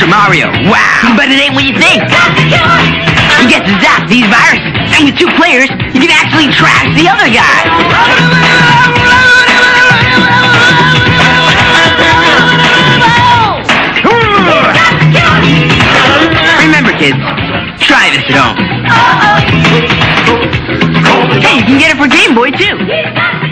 Dr. Mario, wow. But it ain't what you think. You get to zap these viruses, and with two players, you can actually track the other guy. Remember, kids, try this at home. Hey, you can get it for Game Boy, too.